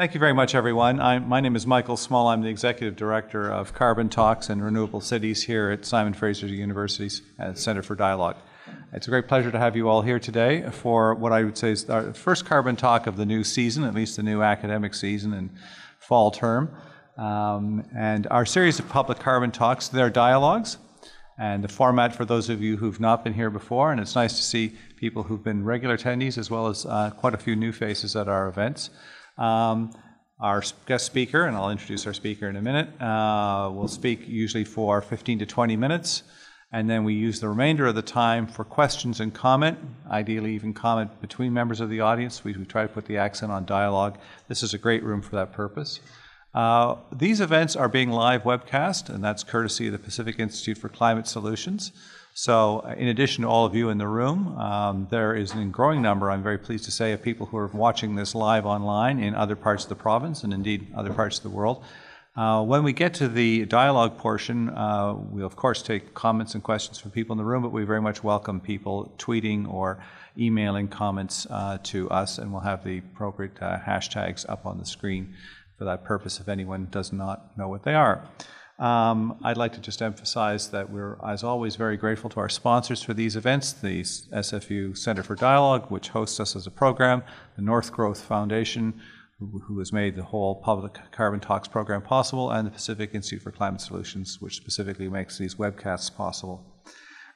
Thank you very much, everyone. I'm, my name is Michael Small. I'm the Executive Director of Carbon Talks and Renewable Cities here at Simon Fraser University's uh, Center for Dialogue. It's a great pleasure to have you all here today for what I would say is our first Carbon Talk of the new season, at least the new academic season and fall term. Um, and our series of public carbon talks, they're dialogues. And the format for those of you who've not been here before, and it's nice to see people who've been regular attendees as well as uh, quite a few new faces at our events. Um, our guest speaker, and I'll introduce our speaker in a minute, uh, will speak usually for 15 to 20 minutes, and then we use the remainder of the time for questions and comment, ideally even comment between members of the audience. We, we try to put the accent on dialogue. This is a great room for that purpose. Uh, these events are being live webcast, and that's courtesy of the Pacific Institute for Climate Solutions. So, uh, in addition to all of you in the room, um, there is a growing number, I'm very pleased to say, of people who are watching this live online in other parts of the province and indeed other parts of the world. Uh, when we get to the dialogue portion, uh, we'll of course take comments and questions from people in the room, but we very much welcome people tweeting or emailing comments uh, to us, and we'll have the appropriate uh, hashtags up on the screen for that purpose if anyone does not know what they are. Um, I'd like to just emphasize that we're, as always, very grateful to our sponsors for these events the SFU Center for Dialogue, which hosts us as a program, the North Growth Foundation, who, has made the whole public carbon talks program possible, and the Pacific Institute for Climate Solutions, which specifically makes these webcasts possible.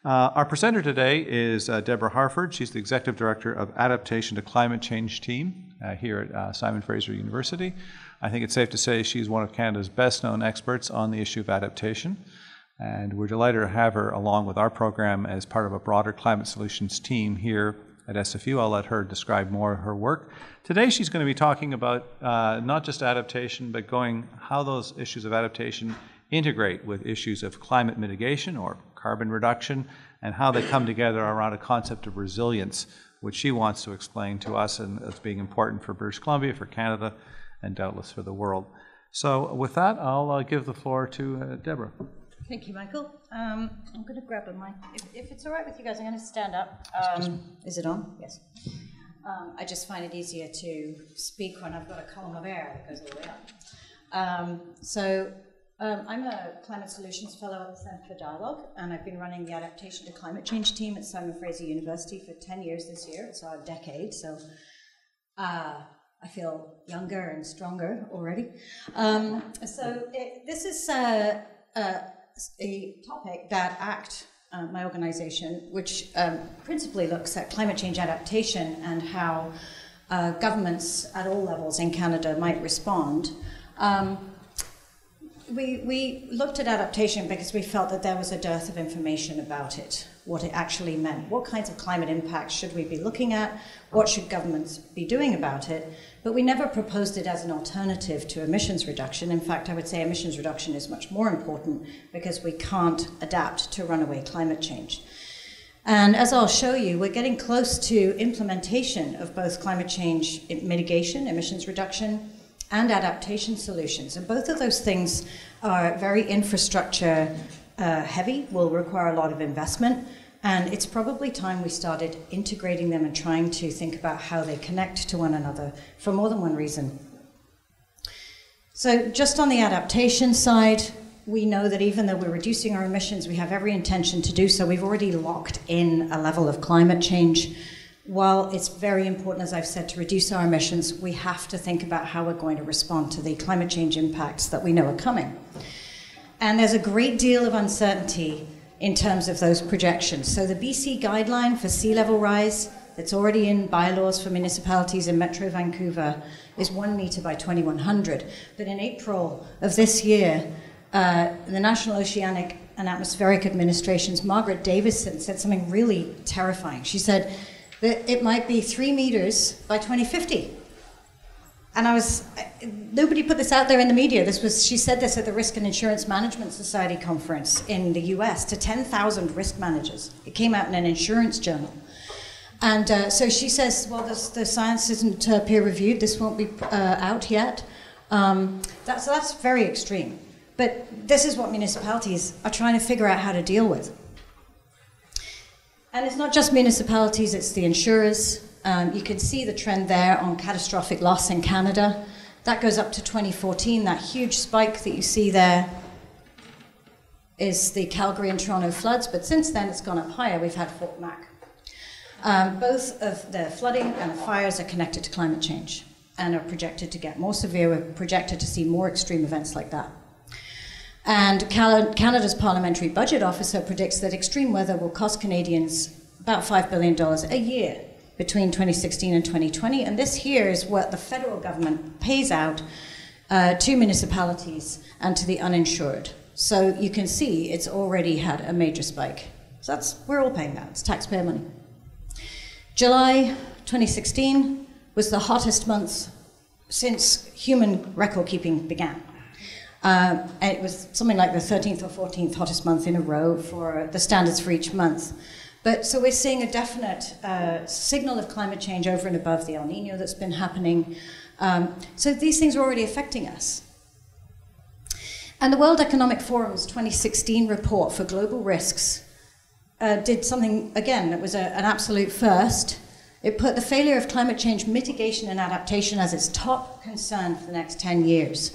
Uh, our presenter today is uh, Deborah Harford. She's the Executive Director of Adaptation to Climate Change team uh, here at uh, Simon Fraser University. I think it's safe to say she's one of Canada's best known experts on the issue of adaptation. And we're delighted to have her along with our program as part of a broader climate solutions team here at SFU. I'll let her describe more of her work. Today, she's going to be talking about uh, not just adaptation, but going how those issues of adaptation integrate with issues of climate mitigation or carbon reduction, and how they come together around a concept of resilience, which she wants to explain to us and as being important for British Columbia, for Canada, and doubtless for the world. So, with that, I'll uh, give the floor to uh, Deborah. Thank you, Michael. Um, I'm going to grab a mic. If, if, it's all right with you guys, I'm going to stand up. Um, is it on? Yes. Um, I just find it easier to speak when I've got a column of air that goes all the way up. Um, so, um, I'm a climate solutions fellow at the Centre for Dialogue, and I've been running the adaptation to climate change team at Simon Fraser University for 10 years this year. It's our decade, so uh, I feel younger and stronger already. Um, so it, this is uh, uh, a topic that ACT, uh, my organization, which um, principally looks at climate change adaptation and how uh, governments at all levels in Canada might respond. Um, we, we looked at adaptation because we felt that there was a dearth of information about it, what it actually meant. What kinds of climate impacts should we be looking at? What should governments be doing about it? But we never proposed it as an alternative to emissions reduction. In fact, I would say emissions reduction is much more important because we can't adapt to runaway climate change. And as I'll show you, we're getting close to implementation of both climate change mitigation, emissions reduction, and adaptation solutions. And both of those things are very infrastructure uh, heavy, will require a lot of investment. And it's probably time we started integrating them and trying to think about how they connect to one another for more than one reason. So, just on the adaptation side, we know that even though we're reducing our emissions, we have every intention to do so. We've already locked in a level of climate change. While it's very important, as I've said, to reduce our emissions, we have to think about how we're going to respond to the climate change impacts that we know are coming. And there's a great deal of uncertainty in terms of those projections. So the BC guideline for sea level rise that's already in bylaws for municipalities in Metro Vancouver is one metre by 2100. But in April of this year, uh, the National Oceanic and Atmospheric Administration's Margaret Davidson said something really terrifying. She said that it might be three metres by 2050. And I was, nobody put this out there in the media. This was, she said this at the Risk and Insurance Management Society conference in the US to 10,000 risk managers. It came out in an insurance journal. And uh, so she says, well, this, the science isn't uh, peer reviewed, this won't be uh, out yet. Um, that, so that's very extreme. But this is what municipalities are trying to figure out how to deal with. And it's not just municipalities, it's the insurers, um, you can see the trend there on catastrophic loss in Canada. That goes up to 2014. That huge spike that you see there is the Calgary and Toronto floods, but since then it's gone up higher. We've had Fort Mac. Um, both of the flooding and the fires are connected to climate change and are projected to get more severe. We're projected to see more extreme events like that. And Canada's Parliamentary Budget Officer predicts that extreme weather will cost Canadians about $5 billion a year between 2016 and 2020. And this here is what the federal government pays out uh, to municipalities and to the uninsured. So you can see it's already had a major spike. So that's, we're all paying that, it's taxpayer money. July 2016 was the hottest month since human record keeping began. Uh, it was something like the 13th or 14th hottest month in a row for the standards for each month. But so we're seeing a definite uh, signal of climate change over and above the El Nino that's been happening. Um, so these things are already affecting us. And the World Economic Forum's 2016 report for global risks uh, did something, again, that was a, an absolute first. It put the failure of climate change mitigation and adaptation as its top concern for the next 10 years.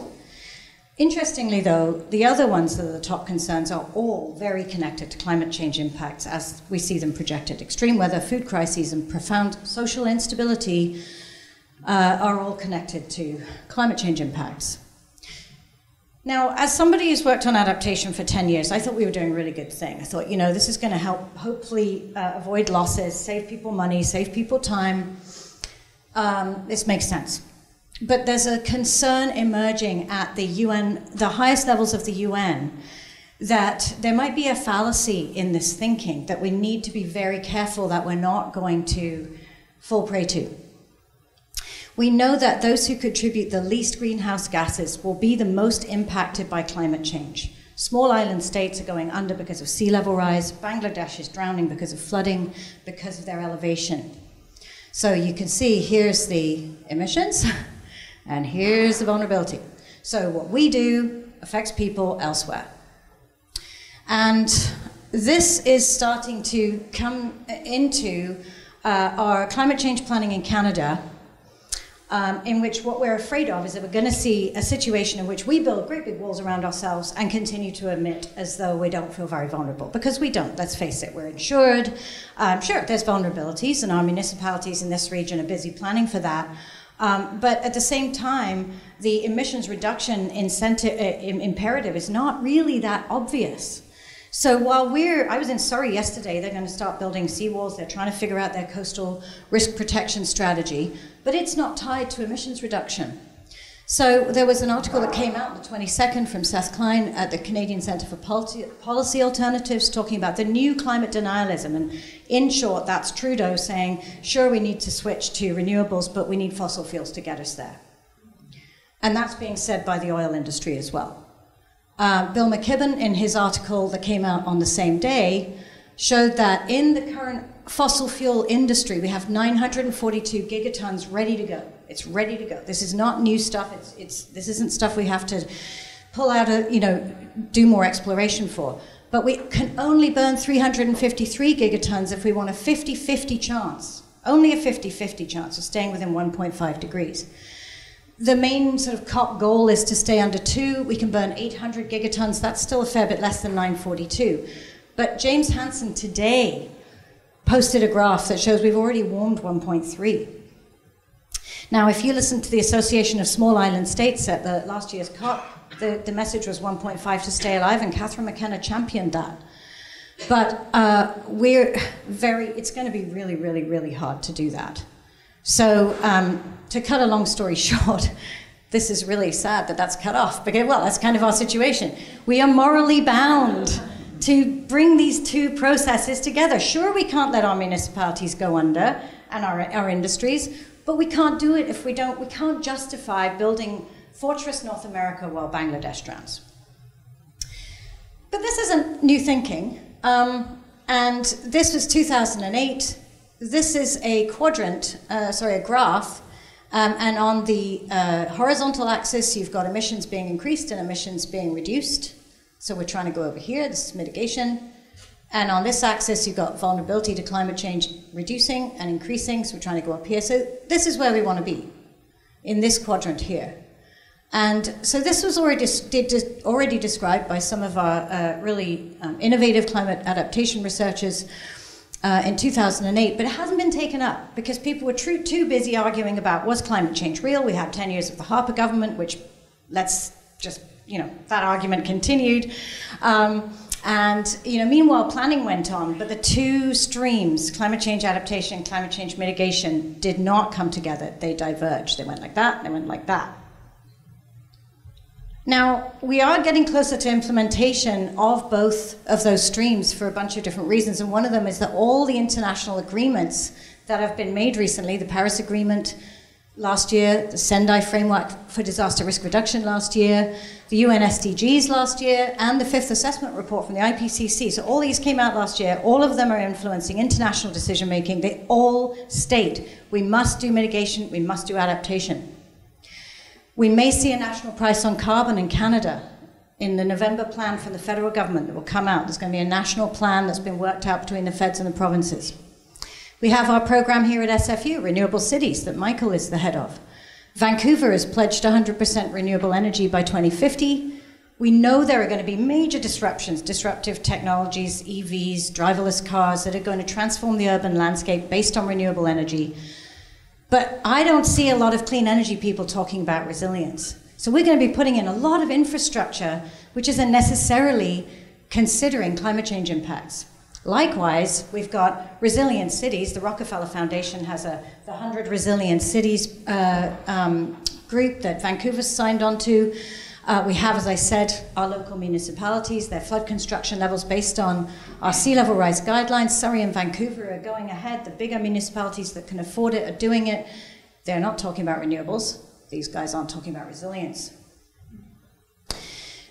Interestingly, though, the other ones that are the top concerns are all very connected to climate change impacts as we see them projected. Extreme weather, food crises, and profound social instability uh, are all connected to climate change impacts. Now, as somebody who's worked on adaptation for 10 years, I thought we were doing a really good thing. I thought, you know, this is going to help hopefully uh, avoid losses, save people money, save people time. Um, this makes sense. But there's a concern emerging at the UN, the highest levels of the UN, that there might be a fallacy in this thinking that we need to be very careful that we're not going to fall prey to. We know that those who contribute the least greenhouse gases will be the most impacted by climate change. Small island states are going under because of sea level rise. Bangladesh is drowning because of flooding, because of their elevation. So you can see here's the emissions, and here's the vulnerability. So what we do affects people elsewhere. And this is starting to come into uh, our climate change planning in Canada um, in which what we're afraid of is that we're going to see a situation in which we build great big walls around ourselves and continue to emit as though we don't feel very vulnerable. Because we don't, let's face it, we're insured. Um, sure, there's vulnerabilities, and our municipalities in this region are busy planning for that. Um, but at the same time, the emissions reduction incentive, uh, imperative is not really that obvious. So while we're, I was in Surrey yesterday, they're going to start building seawalls, they're trying to figure out their coastal risk protection strategy, but it's not tied to emissions reduction. So there was an article that came out on the 22nd from Seth Klein at the Canadian Centre for Policy Alternatives talking about the new climate denialism. And in short, that's Trudeau saying, sure, we need to switch to renewables, but we need fossil fuels to get us there. And that's being said by the oil industry as well. Uh, Bill McKibben, in his article that came out on the same day, showed that in the current fossil fuel industry, we have 942 gigatons ready to go. It's ready to go. This is not new stuff. It's, it's, this isn't stuff we have to pull out, a, you know, do more exploration for. But we can only burn 353 gigatons if we want a 50 50 chance, only a 50 50 chance of staying within 1.5 degrees. The main sort of COP goal is to stay under two. We can burn 800 gigatons. That's still a fair bit less than 942. But James Hansen today posted a graph that shows we've already warmed 1.3. Now, if you listen to the Association of Small Island States at the last year's COP, the, the message was 1.5 to stay alive, and Catherine McKenna championed that. But uh, we're very, it's going to be really, really, really hard to do that. So, um, to cut a long story short, this is really sad that that's cut off because, well, that's kind of our situation. We are morally bound to bring these two processes together. Sure, we can't let our municipalities go under and our, our industries, but we can't do it if we don't, we can't justify building Fortress North America while Bangladesh drowns. But this isn't new thinking. Um, and this was 2008 this is a quadrant, uh, sorry, a graph, um, and on the uh, horizontal axis, you've got emissions being increased and emissions being reduced. So we're trying to go over here, this is mitigation. And on this axis, you've got vulnerability to climate change reducing and increasing, so we're trying to go up here. So this is where we want to be, in this quadrant here. And so this was already, already described by some of our uh, really um, innovative climate adaptation researchers uh, in 2008, but it hasn't been taken up because people were too, too busy arguing about was climate change real? We had 10 years of the Harper government, which let's just, you know, that argument continued. Um, and you know, meanwhile, planning went on, but the two streams, climate change adaptation and climate change mitigation, did not come together. They diverged. They went like that, they went like that. Now, we are getting closer to implementation of both of those streams for a bunch of different reasons, and one of them is that all the international agreements that have been made recently, the Paris Agreement last year, the Sendai Framework for Disaster Risk Reduction last year, the UN SDGs last year, and the fifth assessment report from the IPCC. So all these came out last year. All of them are influencing international decision making. They all state we must do mitigation, we must do adaptation. We may see a national price on carbon in Canada in the November plan from the federal government that will come out. There's going to be a national plan that's been worked out between the feds and the provinces. We have our program here at SFU, Renewable Cities, that Michael is the head of. Vancouver has pledged 100% renewable energy by 2050. We know there are going to be major disruptions, disruptive technologies, EVs, driverless cars that are going to transform the urban landscape based on renewable energy. But I don't see a lot of clean energy people talking about resilience. So we're going to be putting in a lot of infrastructure which isn't necessarily considering climate change impacts. Likewise, we've got resilient cities. The Rockefeller Foundation has a the 100 Resilient Cities uh, um, group that Vancouver's signed on to. Uh, we have, as I said, our local municipalities, their flood construction levels based on our sea level rise guidelines. Surrey and Vancouver are going ahead. The bigger municipalities that can afford it are doing it. They're not talking about renewables. These guys aren't talking about resilience.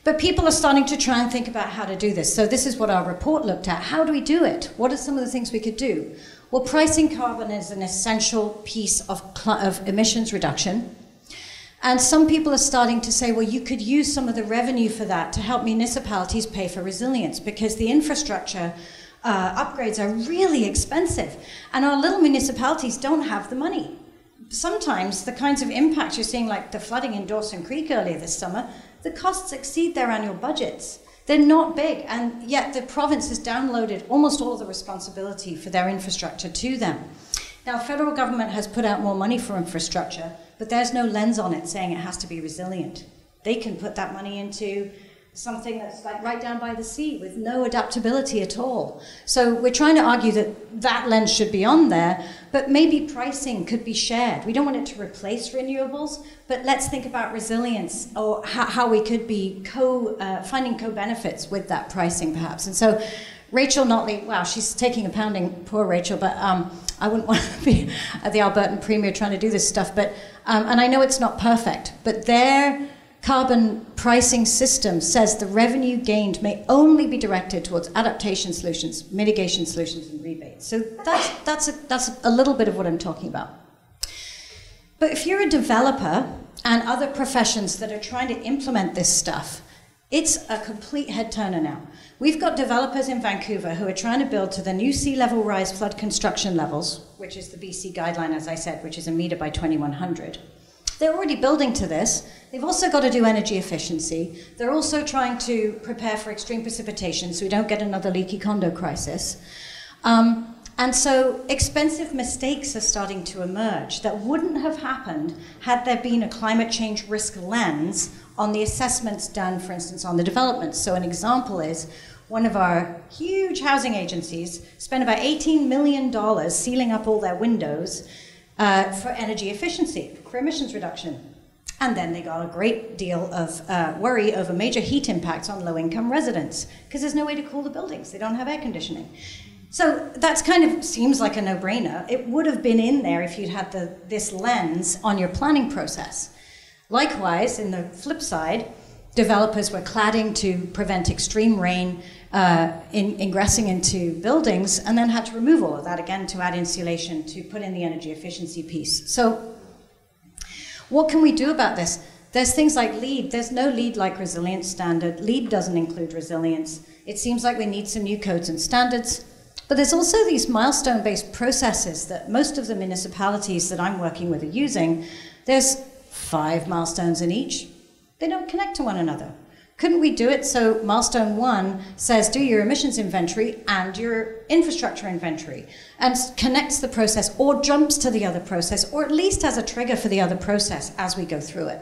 But people are starting to try and think about how to do this. So, this is what our report looked at. How do we do it? What are some of the things we could do? Well, pricing carbon is an essential piece of, of emissions reduction. And some people are starting to say, well, you could use some of the revenue for that to help municipalities pay for resilience because the infrastructure uh, upgrades are really expensive. And our little municipalities don't have the money. Sometimes the kinds of impacts you're seeing, like the flooding in Dawson Creek earlier this summer, the costs exceed their annual budgets. They're not big, and yet the province has downloaded almost all the responsibility for their infrastructure to them. Now, federal government has put out more money for infrastructure, but there's no lens on it saying it has to be resilient. They can put that money into something that's like right down by the sea with no adaptability at all. So we're trying to argue that that lens should be on there, but maybe pricing could be shared. We don't want it to replace renewables, but let's think about resilience or how, how we could be co uh, finding co-benefits with that pricing perhaps. And so Rachel Notley, wow, she's taking a pounding, poor Rachel, but um, I wouldn't want to be at the Albertan Premier trying to do this stuff. But um, and I know it's not perfect, but their carbon pricing system says the revenue gained may only be directed towards adaptation solutions, mitigation solutions, and rebates. So that's that's a, that's a little bit of what I'm talking about. But if you're a developer and other professions that are trying to implement this stuff, it's a complete head turner now. We've got developers in Vancouver who are trying to build to the new sea level rise flood construction levels, which is the BC guideline, as I said, which is a metre by 2100. They're already building to this. They've also got to do energy efficiency. They're also trying to prepare for extreme precipitation so we don't get another leaky condo crisis. Um, and so expensive mistakes are starting to emerge that wouldn't have happened had there been a climate change risk lens on the assessments done, for instance, on the developments. So an example is one of our huge housing agencies spent about $18 million sealing up all their windows uh, for energy efficiency, for emissions reduction. And then they got a great deal of uh, worry over major heat impacts on low income residents because there's no way to cool the buildings, they don't have air conditioning. So that's kind of seems like a no brainer. It would have been in there if you'd had the, this lens on your planning process. Likewise, in the flip side, developers were cladding to prevent extreme rain uh, in, ingressing into buildings and then had to remove all of that again to add insulation to put in the energy efficiency piece. So, what can we do about this? There's things like LEED. There's no LEED like resilience standard. LEED doesn't include resilience. It seems like we need some new codes and standards. But there's also these milestone based processes that most of the municipalities that I'm working with are using. There's five milestones in each. They don't connect to one another. Couldn't we do it so milestone one says do your emissions inventory and your infrastructure inventory and connects the process or jumps to the other process or at least has a trigger for the other process as we go through it?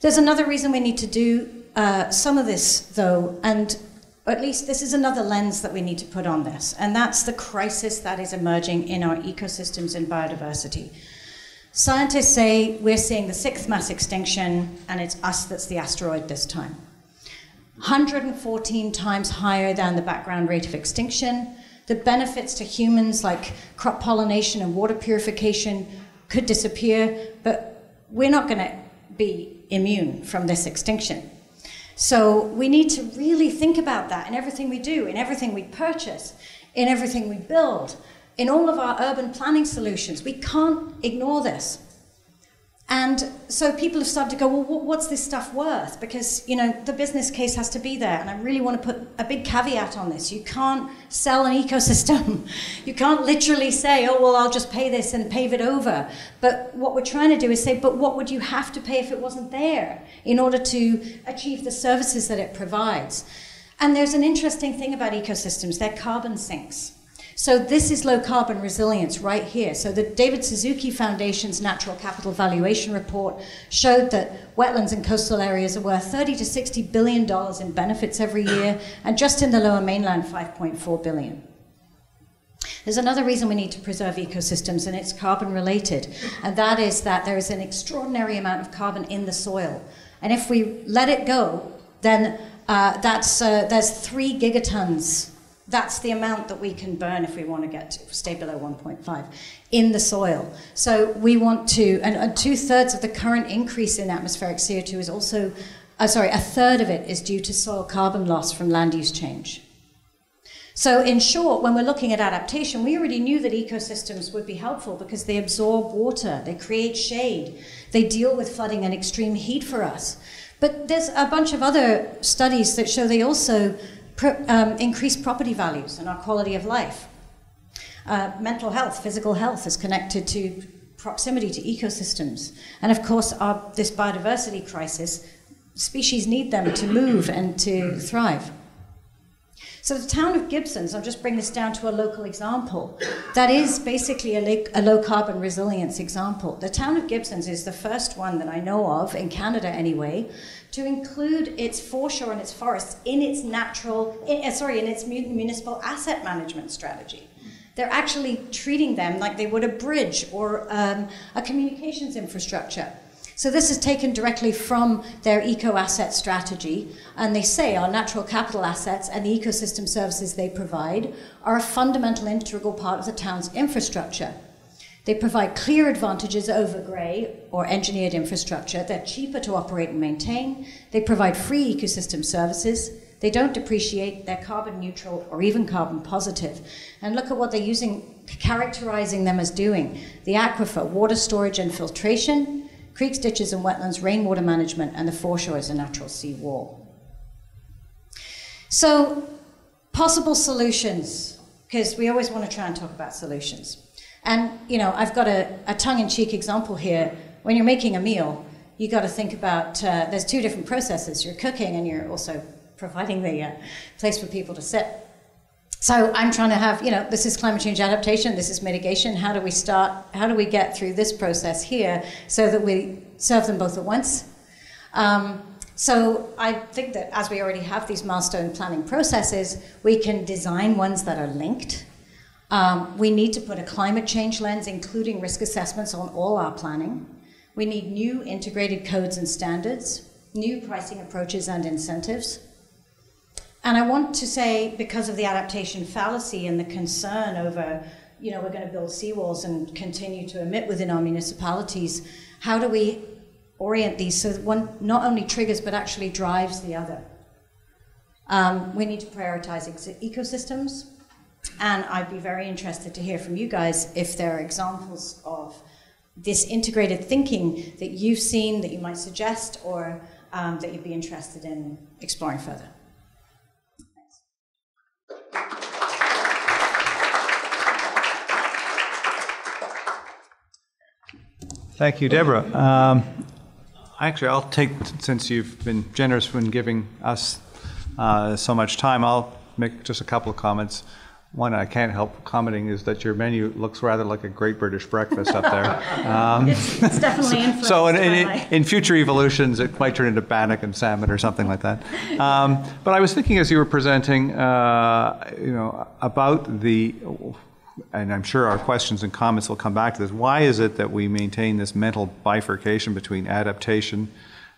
There's another reason we need to do uh, some of this, though, and at least this is another lens that we need to put on this, and that's the crisis that is emerging in our ecosystems and biodiversity. Scientists say we're seeing the sixth mass extinction, and it's us that's the asteroid this time. 114 times higher than the background rate of extinction. The benefits to humans, like crop pollination and water purification, could disappear, but we're not going to be immune from this extinction. So we need to really think about that in everything we do, in everything we purchase, in everything we build, in all of our urban planning solutions. We can't ignore this. And so people have started to go, well, what's this stuff worth? Because, you know, the business case has to be there. And I really want to put a big caveat on this. You can't sell an ecosystem. You can't literally say, oh, well, I'll just pay this and pave it over. But what we're trying to do is say, but what would you have to pay if it wasn't there in order to achieve the services that it provides? And there's an interesting thing about ecosystems, they're carbon sinks. So this is low carbon resilience right here. So the David Suzuki Foundation's Natural Capital Valuation Report showed that wetlands and coastal areas are worth 30 to 60 billion dollars in benefits every year, and just in the lower mainland, 5.4 billion. There's another reason we need to preserve ecosystems, and it's carbon related, and that is that there is an extraordinary amount of carbon in the soil. And if we let it go, then uh, that's, uh, there's three gigatons that's the amount that we can burn if we want to get to stay below 1.5 in the soil. So we want to, and, two thirds of the current increase in atmospheric CO2 is also, uh, sorry, a third of it is due to soil carbon loss from land use change. So, in short, when we're looking at adaptation, we already knew that ecosystems would be helpful because they absorb water, they create shade, they deal with flooding and extreme heat for us. But there's a bunch of other studies that show they also um, property values and our quality of life. Uh, mental health, physical health is connected to proximity to ecosystems. And of course, our, this biodiversity crisis, species need them to move and to thrive. So the town of Gibsons, I'll just bring this down to a local example, that is basically a, a low carbon resilience example. The town of Gibsons is the first one that I know of, in Canada anyway, to include its foreshore and its forests in its natural, in, uh, sorry, in its municipal asset management strategy. They're actually treating them like they would a bridge or um, a communications infrastructure. So this is taken directly from their eco asset strategy, and they say our natural capital assets and the ecosystem services they provide are a fundamental integral part of the town's infrastructure. They provide clear advantages over grey or engineered infrastructure. They're cheaper to operate and maintain. They provide free ecosystem services. They don't depreciate. They're carbon neutral or even carbon positive. And look at what they're using, characterizing them as doing the aquifer, water storage and filtration, creeks, ditches, and wetlands, rainwater management, and the foreshore is a natural sea wall. So, possible solutions, because we always want to try and talk about solutions. And, you know, I've got a, a tongue in cheek example here. When you're making a meal, you got to think about uh, there's two different processes you're cooking and you're also providing the uh, place for people to sit. So I'm trying to have, you know, this is climate change adaptation, this is mitigation. How do we start, how do we get through this process here so that we serve them both at once? Um, so I think that as we already have these milestone planning processes, we can design ones that are linked um, we need to put a climate change lens, including risk assessments, on all our planning. We need new integrated codes and standards, new pricing approaches and incentives. And I want to say, because of the adaptation fallacy and the concern over, you know, we're going to build seawalls and continue to emit within our municipalities, how do we orient these so that one not only triggers but actually drives the other? Um, we need to prioritize ecosystems. And I'd be very interested to hear from you guys if there are examples of this integrated thinking that you've seen that you might suggest or um, that you'd be interested in exploring further. Thank you, Deborah. Um, Actually, I'll take, since you've been generous when giving us uh, so much time, I'll make just a couple of comments. One I can't help commenting is that your menu looks rather like a great British breakfast up there. Um, It's, it's definitely influenced So in, by in, in future evolutions, it might turn into bannock and salmon or something like that. Um, but I was thinking as you were presenting, uh, you know, about the, and I'm sure our questions and comments will come back to this. Why is it that we maintain this mental bifurcation between adaptation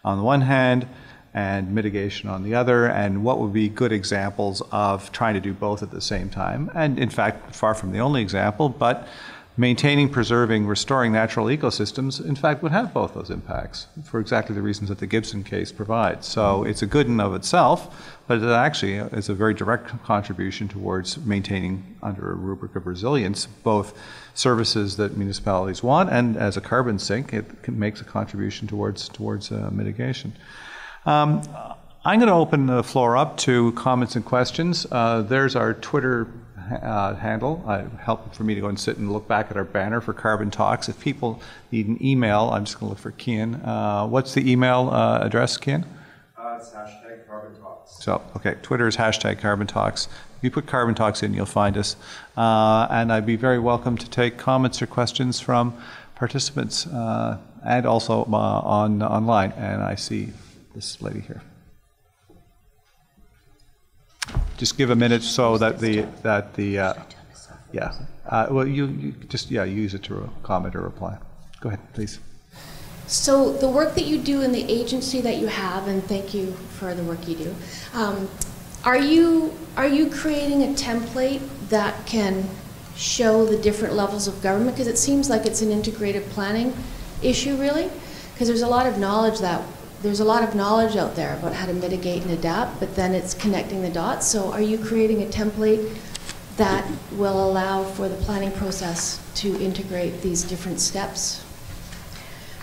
on the one hand and mitigation on the other, and what would be good examples of trying to do both at the same time? And in fact, far from the only example, but maintaining, preserving, restoring natural ecosystems, in fact, would have both those impacts for exactly the reasons that the Gibson case provides. So it's a good in of itself, but it actually is a very direct contribution towards maintaining, under a rubric of resilience, both services that municipalities want, and as a carbon sink, it makes a contribution towards towards uh, mitigation. Um, I'm going to open the floor up to comments and questions. Uh, there's our Twitter uh, handle. Uh, help for me to go and sit and look back at our banner for Carbon Talks. If people need an email, I'm just going to look for Kian. Uh, what's the email uh, address, Kian? Uh, it's hashtag carbon talks. So, okay, Twitter is hashtag Carbon Talks. If you put Carbon Talks in, you'll find us. Uh, and I'd be very welcome to take comments or questions from participants uh, and also uh, on online. And I see this lady here. Just give a minute so that the that the uh, yeah. Uh, well, you, you just yeah use it to comment or reply. Go ahead, please. So the work that you do in the agency that you have, and thank you for the work you do, um, are you are you creating a template that can show the different levels of government? Because it seems like it's an integrated planning issue, really. Because there's a lot of knowledge that there's a lot of knowledge out there about how to mitigate and adapt, but then it's connecting the dots. So are you creating a template that will allow for the planning process to integrate these different steps?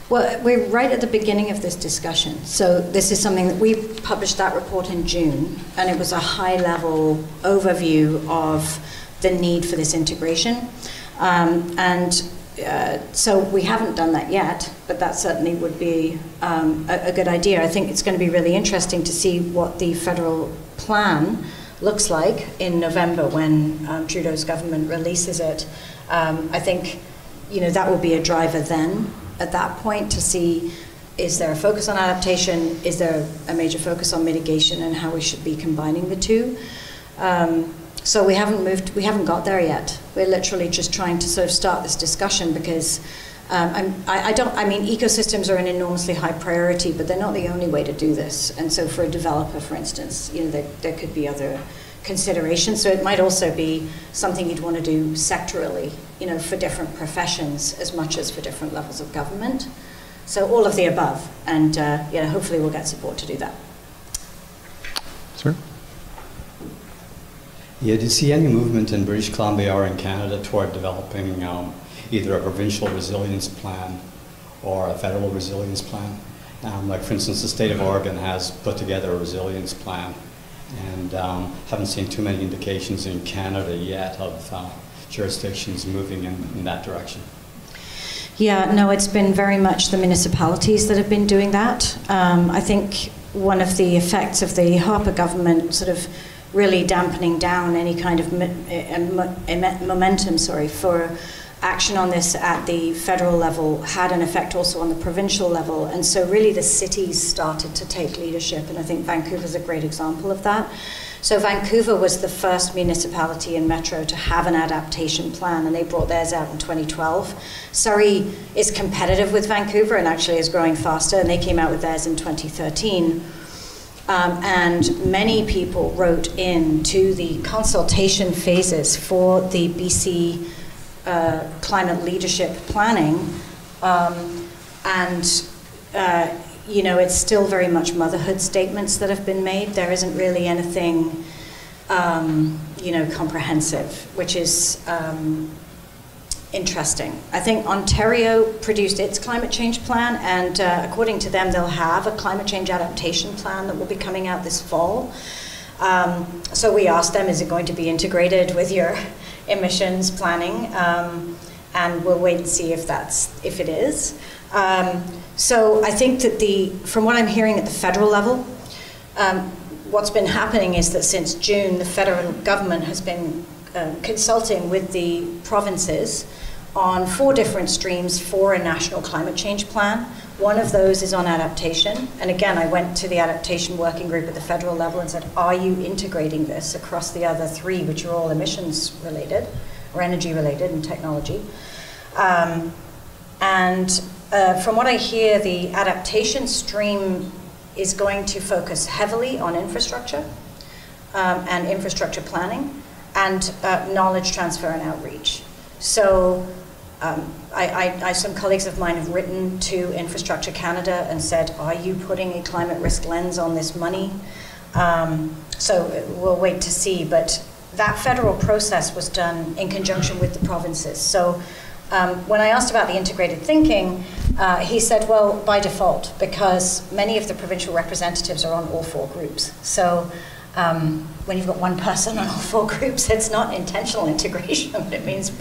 Well, we're right at the beginning of this discussion. So this is something that we published that report in June, and it was a high-level overview of the need for this integration. Um, and uh, so we haven't done that yet, but that certainly would be um, a, a good idea. I think it's going to be really interesting to see what the federal plan looks like in November when um, Trudeau's government releases it. Um, I think, you know, that will be a driver then at that point to see is there a focus on adaptation, is there a major focus on mitigation, and how we should be combining the two. Um, so we haven't moved, we haven't got there yet. We're literally just trying to sort of start this discussion because um, I, I don't, I mean, ecosystems are an enormously high priority, but they're not the only way to do this. And so for a developer, for instance, you know, there, there could be other considerations. So it might also be something you'd want to do sectorally, you know, for different professions as much as for different levels of government. So all of the above, and uh, yeah, hopefully we'll get support to do that. Sir? Yeah, do you see any movement in British Columbia or in Canada toward developing um, either a provincial resilience plan or a federal resilience plan? Um, like, for instance, the state of Oregon has put together a resilience plan, and um, haven't seen too many indications in Canada yet of uh, jurisdictions moving in, in that direction. Yeah, no, it's been very much the municipalities that have been doing that. Um, I think one of the effects of the Harper government sort of really dampening down any kind of eh, mo- eh, momentum, sorry, for action on this at the federal level had an effect also on the provincial level. And so really the cities started to take leadership, and I think Vancouver's a great example of that. So Vancouver was the first municipality in Metro to have an adaptation plan, and they brought theirs out in 2012. Surrey is competitive with Vancouver and actually is growing faster, and they came out with theirs in 2013. Um, and many people wrote in to the consultation phases for the BC uh, climate leadership planning, um, and uh, you know, it's still very much motherhood statements that have been made. There isn't really anything, um, you know, comprehensive, which is um, interesting. I think Ontario produced its climate change plan, and uh, according to them, they'll have a climate change adaptation plan that will be coming out this fall. Um, so we asked them, is it going to be integrated with your emissions planning? Um, and we'll wait and see if that's if it is. Um, so I think that the, from what I'm hearing at the federal level, um, what's been happening is that since June, the federal government has been um, consulting with the provinces on four different streams for a national climate change plan. One of those is on adaptation. And again, I went to the adaptation working group at the federal level and said, Are you integrating this across the other three, which are all emissions related or energy related and technology? Um, and uh, from what I hear, the adaptation stream is going to focus heavily on infrastructure um, and infrastructure planning and uh, knowledge transfer and outreach. So um, I, I, I, some colleagues of mine have written to Infrastructure Canada and said, are you putting a climate risk lens on this money? Um, so we'll wait to see, but that federal process was done in conjunction with the provinces. So um, when I asked about the integrated thinking, uh, he said, well, by default, because many of the provincial representatives are on all four groups. So um, when you've got one person on all four groups, it's not intentional integration. it means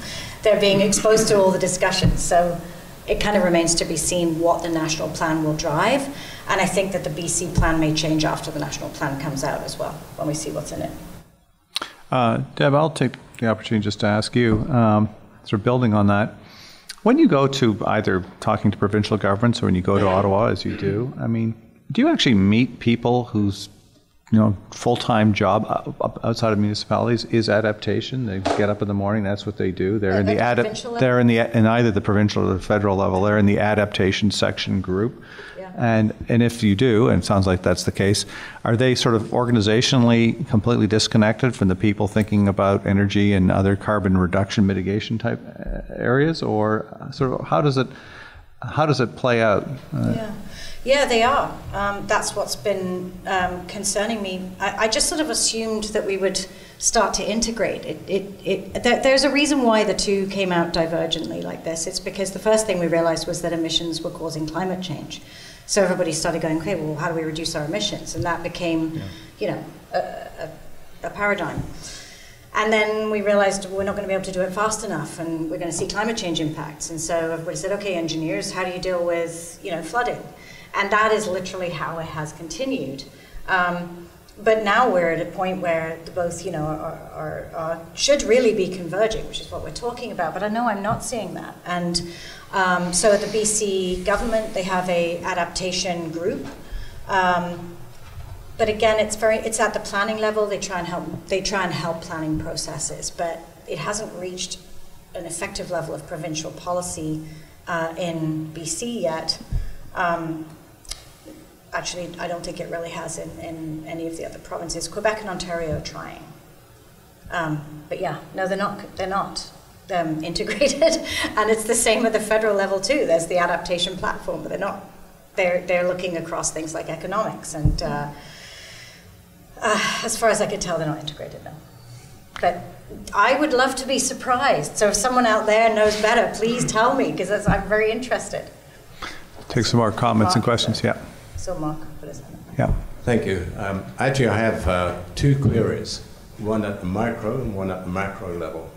they're being exposed to all the discussions. So it kind of remains to be seen what the national plan will drive. And I think that the BC plan may change after the national plan comes out as well, when we see what's in it. Uh, Deb, I'll take the opportunity just to ask you, um, sort of building on that. When you go to either talking to provincial governments or when you go to Ottawa, as you do, I mean, do you actually meet people whose you know, full-time job outside of municipalities is adaptation. They get up in the morning. That's what they do. They're in the adapt. They're in the in either the provincial or the federal level. They're in the adaptation section group. Yeah. And and if you do, and it sounds like that's the case, are they sort of organizationally completely disconnected from the people thinking about energy and other carbon reduction mitigation type uh, areas, or sort of how does it how does it play out? Uh, yeah. Yeah, they are. Um, that's what's been um, concerning me. I, I, just sort of assumed that we would start to integrate. It, it, it, there, there's a reason why the two came out divergently like this. It's because the first thing we realized was that emissions were causing climate change. So everybody started going, okay, well, how do we reduce our emissions? And that became, yeah. you know, a, a, a paradigm. And then we realized we're not going to be able to do it fast enough, and we're going to see climate change impacts. And so everybody said, okay, engineers, how do you deal with, you know, flooding? And that is literally how it has continued. Um, but now we're at a point where the both, you know, are, are, are, should really be converging, which is what we're talking about. But I know I'm not seeing that. And um, so at the BC government, they have a adaptation group. Um, but again, it's very, it's at the planning level. They try and help, they try and help planning processes, but it hasn't reached an effective level of provincial policy uh, in BC yet. Um, actually, I don't think it really has in, in any of the other provinces. Quebec and Ontario are trying. Um, but yeah, no, they're not, they're not um, integrated. and it's the same at the federal level too. There's the adaptation platform, but they're not, they're, they're looking across things like economics. And uh, uh, as far as I can tell, they're not integrated now. But I would love to be surprised. So if someone out there knows better, please tell me, because I'm very interested. Take some more comments and questions, yeah. So Mark, put his Yeah. Thank you. Um, actually, I have uh, two queries, one at the micro and one at the macro level.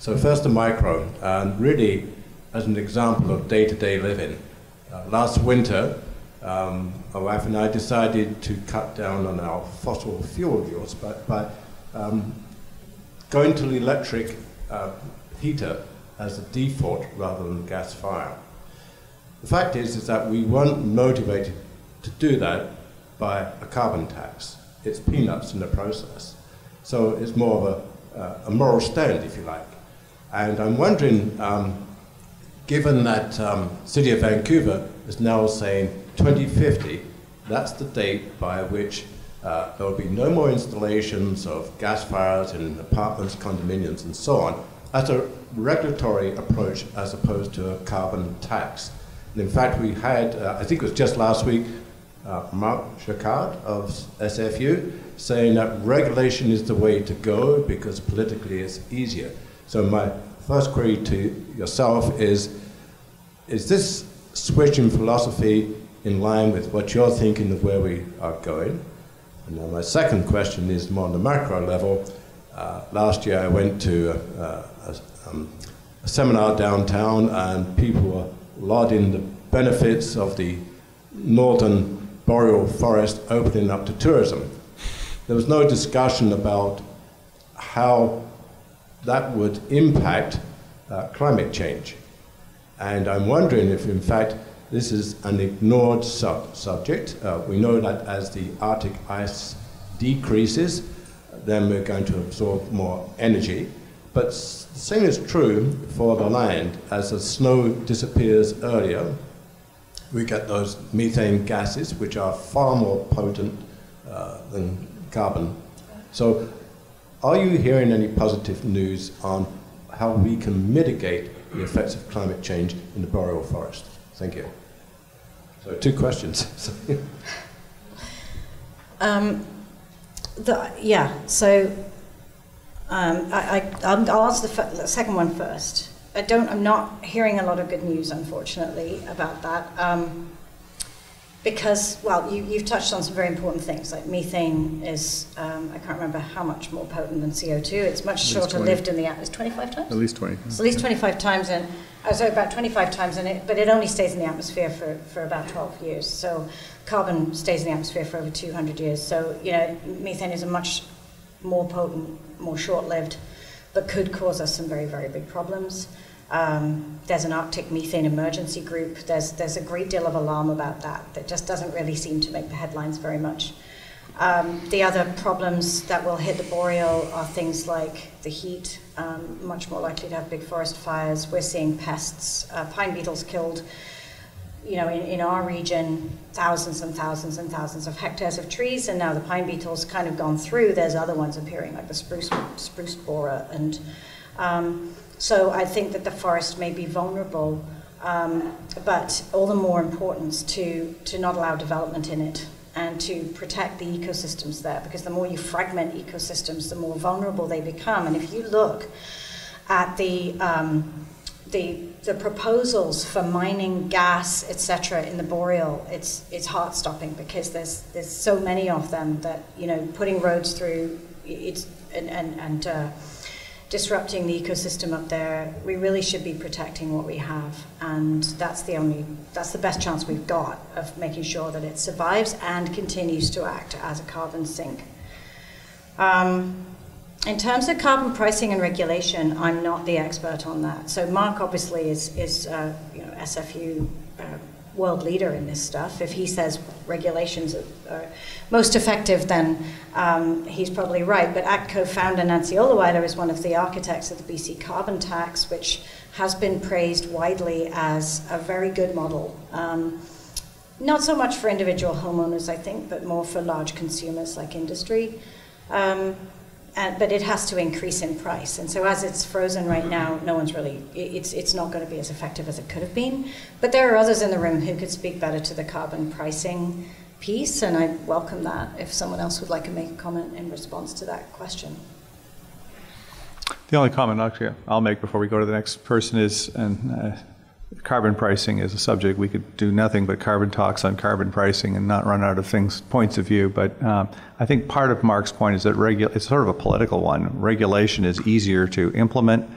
So first the micro, and really as an example of day-to-day living. Uh, last winter, um, my wife and I decided to cut down on our fossil fuel use by, by um, going to the electric uh, heater as a default rather than gas fire. The fact is, is that we weren't motivated to do that by a carbon tax. It's peanuts in the process. So it's more of a, uh, a moral stand, if you like. And I'm wondering, um, given that um, City of Vancouver is now saying 2050, that's the date by which uh, there will be no more installations of gas fires in apartments, condominiums, and so on, as a regulatory approach as opposed to a carbon tax. And in fact, we had, uh, I think it was just last week, uh, Mark Jaccard of SFU saying that regulation is the way to go because politically it's easier. So my first query to yourself is, is this switch in philosophy in line with what you're thinking of where we are going? And now my second question is more on the macro level. Uh, last year I went to a, a, um, a, seminar downtown and people were lauding the benefits of the northern boreal forest opening up to tourism. There was no discussion about how that would impact uh, climate change. And I'm wondering if, in fact, this is an ignored sub- subject. Uh, we know that as the Arctic ice decreases, then we're going to absorb more energy. But the same is true for the land. As the snow disappears earlier, we get those methane gases, which are far more potent uh, than carbon. So, are you hearing any positive news on how we can mitigate the effects of climate change in the boreal forest? Thank you. So, two questions. Um, the, yeah, so um, I, I, I'll, I'll answer the, the second one first. I don't, I'm not hearing a lot of good news, unfortunately, about that. Um, because, well, you, you've touched on some very important things, like methane is, um, I can't remember how much more potent than CO2. It's much shorter 20. lived in the atmosphere. 25 times? At least 20. It's at least 25 times in, uh, sorry, about 25 times in it, but it only stays in the atmosphere for, for about 12 years. So carbon stays in the atmosphere for over 200 years. So, you know, methane is a much more potent, more short-lived, but could cause us some very, very big problems. Um, there's an Arctic methane emergency group. There's, there's a great deal of alarm about that that just doesn't really seem to make the headlines very much. Um, the other problems that will hit the boreal are things like the heat, um, much more likely to have big forest fires. We're seeing pests, uh, pine beetles killed. You know, in, in our region, thousands and thousands and thousands of hectares of trees, and now the pine beetles kind of gone through. There's other ones appearing, like the spruce spruce borer, and um, so I think that the forest may be vulnerable, um, but all the more importance to to not allow development in it and to protect the ecosystems there because the more you fragment ecosystems, the more vulnerable they become. And if you look at the um, the, the proposals for mining gas, etc., in the boreal, it's it's heart stopping because there's there's so many of them that you know putting roads through it's and and, and uh, disrupting the ecosystem up there. We really should be protecting what we have, and that's the only that's the best chance we've got of making sure that it survives and continues to act as a carbon sink. Um, in terms of carbon pricing and regulation, I'm not the expert on that. So Mark obviously is, is uh, you know, SFU uh, world leader in this stuff. If he says regulations are, are most effective, then um, he's probably right. But ACT co-founder Nancy Olewiler is one of the architects of the BC carbon tax, which has been praised widely as a very good model. Um, not so much for individual homeowners, I think, but more for large consumers like industry. Um, and, but it has to increase in price. And so as it's frozen right now, no one's really, it's, it's not going to be as effective as it could have been. But there are others in the room who could speak better to the carbon pricing piece, and I welcome that if someone else would like to make a comment in response to that question. The only comment actually I'll make before we go to the next person is, and uh, carbon pricing is a subject we could do nothing but carbon talks on carbon pricing and not run out of things points of view. But um, I think part of Mark's point is that regu- it's sort of a political one. Regulation is easier to implement.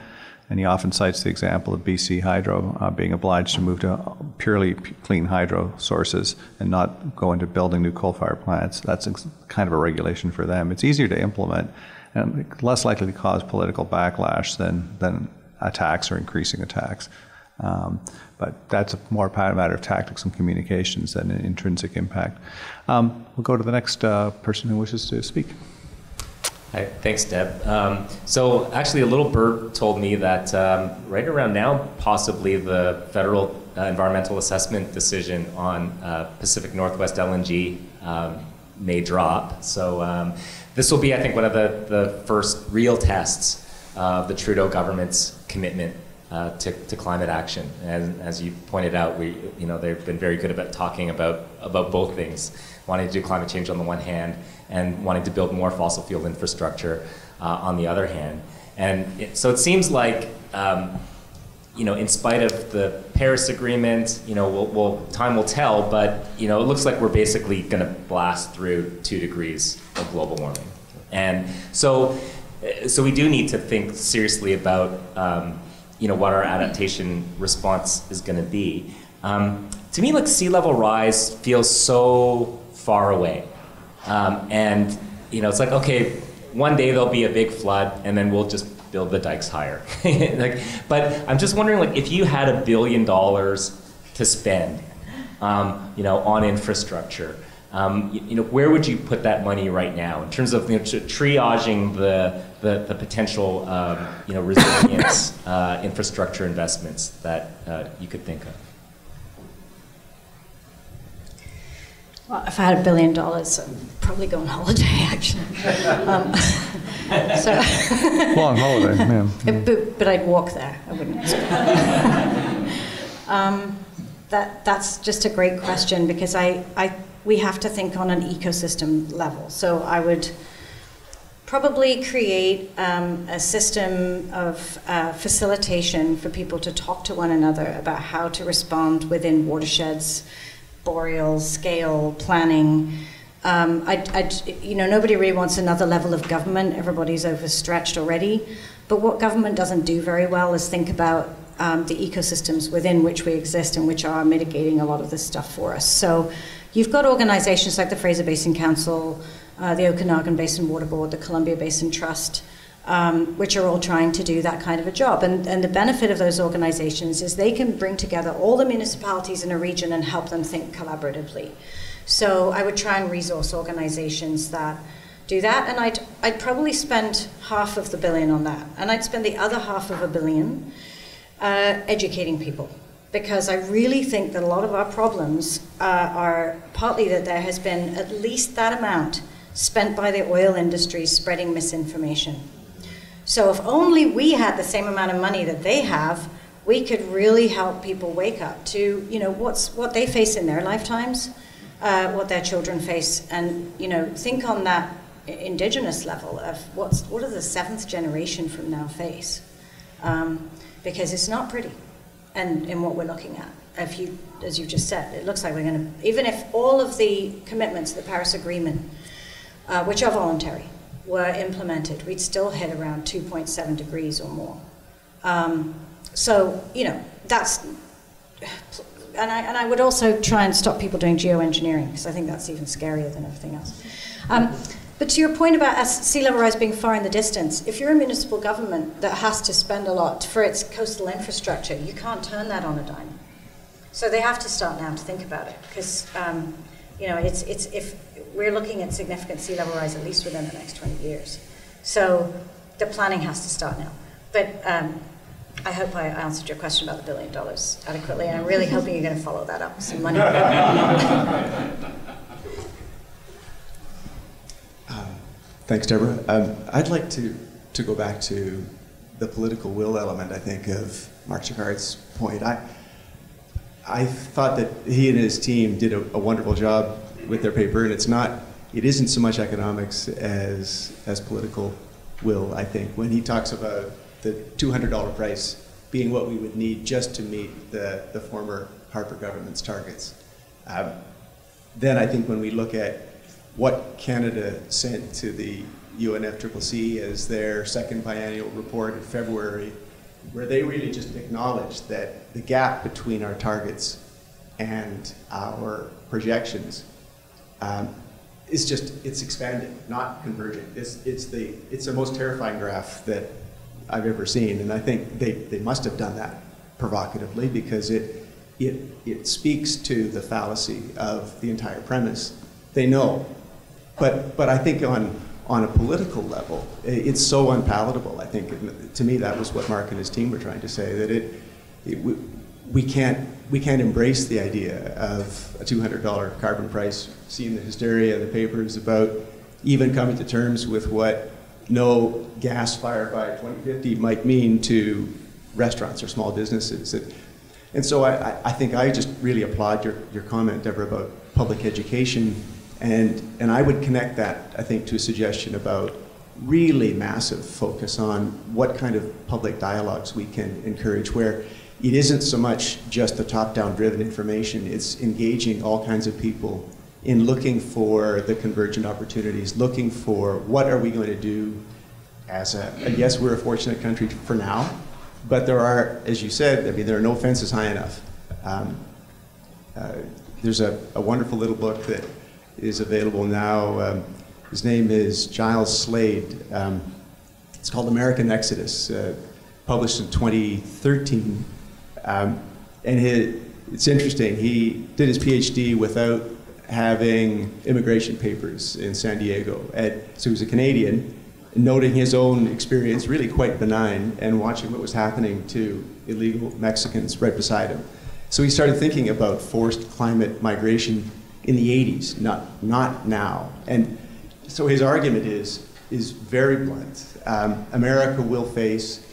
And he often cites the example of BC Hydro uh, being obliged to move to purely clean hydro sources and not go into building new coal-fired plants. That's ex- kind of a regulation for them. It's easier to implement and less likely to cause political backlash than, than attacks or increasing attacks. Um, but that's a more pa- matter of tactics and communications than an intrinsic impact. Um, we'll go to the next uh, person who wishes to speak. Hi, thanks, Deb. Um, so, actually, a little bird told me that um, right around now, possibly the federal uh, environmental assessment decision on uh, Pacific Northwest LNG um, may drop. So, um, this will be, I think, one of the, the first real tests of the Trudeau government's commitment uh, to, to climate action. And as you pointed out, we, you know, they've been very good about talking about, about both things, wanting to do climate change on the one hand and wanting to build more fossil fuel infrastructure uh, on the other hand. And it, so it seems like, um, you know, in spite of the Paris Agreement, you know, we'll, we'll, time will tell, but, you know, it looks like we're basically going to blast through two degrees of global warming. And so, so we do need to think seriously about, um, you know, what our adaptation response is going to be. Um, to me, like sea level rise feels so far away. Um, and, you know, it's like, okay, one day there'll be a big flood and then we'll just build the dikes higher. like, but I'm just wondering, like, if you had a billion dollars to spend, um, you know, on infrastructure, um, you, you, know, where would you put that money right now in terms of you know, triaging the, the, the potential, um, you know, resilience uh, infrastructure investments that uh, you could think of? Well, if I had a billion dollars, I'd probably go on holiday, actually. Um, so Long holiday, man. but, but, I'd walk there. I wouldn't. um, that, that's just a great question because I, I, we have to think on an ecosystem level. So I would probably create um, a system of uh, facilitation for people to talk to one another about how to respond within watersheds boreal scale planning. Um, I'd, I'd, you know, nobody really wants another level of government. Everybody's overstretched already. But what government doesn't do very well is think about um, the ecosystems within which we exist and which are mitigating a lot of this stuff for us. So you've got organizations like the Fraser Basin Council, uh, the Okanagan Basin Water Board, the Columbia Basin Trust, um, which are all trying to do that kind of a job. And, and the benefit of those organizations is they can bring together all the municipalities in a region and help them think collaboratively. So I would try and resource organizations that do that, and I'd, I'd probably spend half of the billion on that, and I'd spend the other half of a billion uh, educating people. Because I really think that a lot of our problems uh, are partly that there has been at least that amount spent by the oil industry spreading misinformation. So if only we had the same amount of money that they have, we could really help people wake up to you know what's what they face in their lifetimes, uh, what their children face, and you know think on that indigenous level of what's what does the seventh generation from now face, um, because it's not pretty, and in what we're looking at. If you, as you just said, it looks like we're going to even if all of the commitments, the Paris Agreement, uh, which are voluntary, were implemented, we'd still hit around 2.7 degrees or more. Um, so, you know, that's, and I, and I would also try and stop people doing geoengineering, because I think that's even scarier than everything else. Um, but to your point about sea level rise being far in the distance, if you're a municipal government that has to spend a lot for its coastal infrastructure, you can't turn that on a dime. So they have to start now to think about it, because um, you know, it's, it's if we're looking at significant sea level rise at least within the next 20 years. So the planning has to start now. But um, I hope I answered your question about the billion dollars adequately, and I'm really hoping you're going to follow that up with some money. um, thanks, Deborah. Um, I'd like to, to go back to the political will element, I think, of Mark Jaccard's point. I, I thought that he and his team did a, a, wonderful job with their paper, and it's not, it isn't so much economics as as political will. I think when he talks about the $200 price being what we would need just to meet the the former Harper government's targets, um, then I think when we look at what Canada sent to the UNFCCC as their second biennial report in February where they really just acknowledged that the gap between our targets and our projections um, is just it's expanding, not converging. It's it's the it's the most terrifying graph that I've ever seen, and I think they, they must have done that provocatively because it it it speaks to the fallacy of the entire premise. They know, but but I think on on a political level, it's so unpalatable. I think to me that was what Mark and his team were trying to say that it, it we, can't we can't embrace the idea of a $200 carbon price. Seeing the hysteria in the papers about even coming to terms with what no gas fire by 2050 might mean to restaurants or small businesses. It, and so I, I think I just really applaud your, your comment, Deborah, about public education and, and I would connect that, I think, to a suggestion about really massive focus on what kind of public dialogues we can encourage where it isn't so much just the top-down driven information, it's engaging all kinds of people in looking for the convergent opportunities, looking for what are we going to do as a, yes, we're a fortunate country for now, but there are, as you said, I mean, there are no fences high enough. Um, Uh, there's a, a wonderful little book that is available now. Um, his name is Giles Slade. Um, it's called American Exodus, uh, published in 2013. Um, and he, it's interesting, he did his PhD without having immigration papers in San Diego. And so he was a Canadian, noting his own experience, really quite benign, and watching what was happening to illegal Mexicans right beside him. So he started thinking about forced climate migration in the 80s, not, not now. And so his argument is, is very blunt. Um, America will face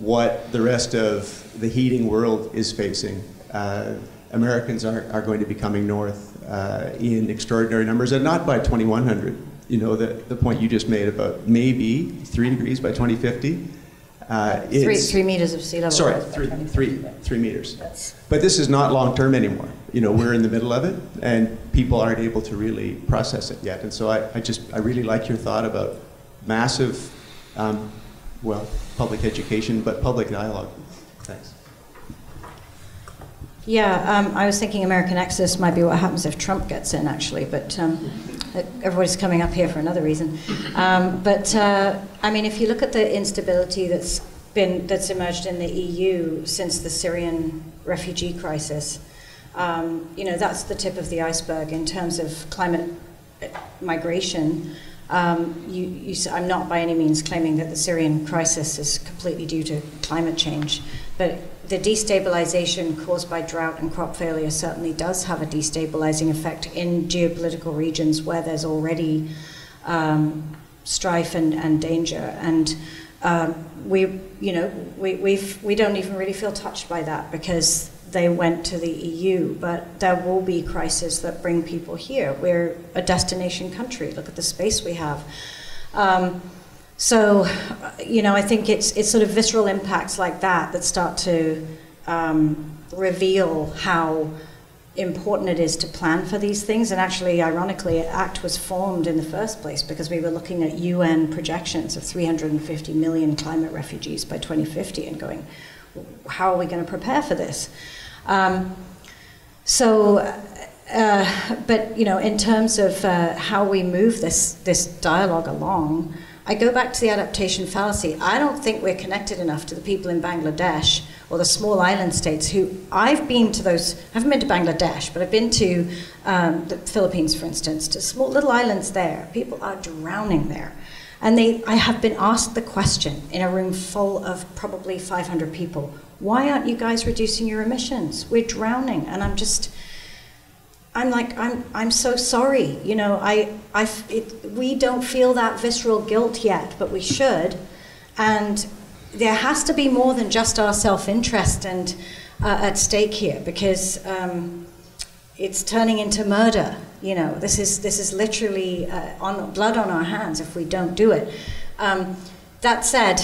what the rest of the heating world is facing. Uh, Americans are, are going to be coming north uh, in extraordinary numbers, and not by 2100. You know, the, the point you just made about maybe three degrees by 2050. Uh, Three, three meters of sea level. Sorry, three, three, three meters. But this is not long term anymore. You know, we're in the middle of it, and people aren't able to really process it yet. And so I, I just, I really like your thought about massive, um, well, public education, but public dialogue. Thanks. Yeah, um, I was thinking American Exodus might be what happens if Trump gets in, actually, but um, everybody's coming up here for another reason. Um, but uh, I mean, if you look at the instability that's been that's emerged in the EU since the Syrian refugee crisis, um, you know, that's the tip of the iceberg in terms of climate migration. Um, you, you, I'm not by any means claiming that the Syrian crisis is completely due to climate change, but the destabilization caused by drought and crop failure certainly does have a destabilizing effect in geopolitical regions where there's already um, strife and, and danger. And um, we, you know, we, we've, we don't even really feel touched by that because they went to the EU. But there will be crises that bring people here. We're a destination country. Look at the space we have. Um, so, you know, I think it's it's sort of visceral impacts like that that start to um, reveal how important it is to plan for these things. And actually, ironically, ACT was formed in the first place because we were looking at UN projections of 350 million climate refugees by 2050 and going, how are we going to prepare for this? Um, so, uh, but you know, in terms of uh, how we move this this dialogue along, I go back to the adaptation fallacy. I don't think we're connected enough to the people in Bangladesh or the small island states who I've been to those. I haven't been to Bangladesh, but I've been to um, the Philippines, for instance, to small little islands there. People are drowning there. And they, I have been asked the question in a room full of probably 500 people why aren't you guys reducing your emissions? We're drowning. And I'm just, I'm like, I'm, I'm so sorry. You know, I, I, it, we don't feel that visceral guilt yet, but we should. And there has to be more than just our self interest and uh, at stake here because um, it's turning into murder. You know, this is this is literally uh, on blood on our hands if we don't do it. Um, that said,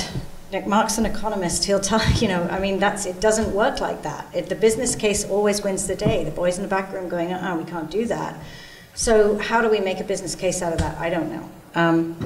Nick Mark's an economist. He'll tell you know. I mean, that's it. Doesn't work like that. The business case always wins the day. The boys in the back room going, "Uh, we can't do that." So, how do we make a business case out of that? I don't know. Um,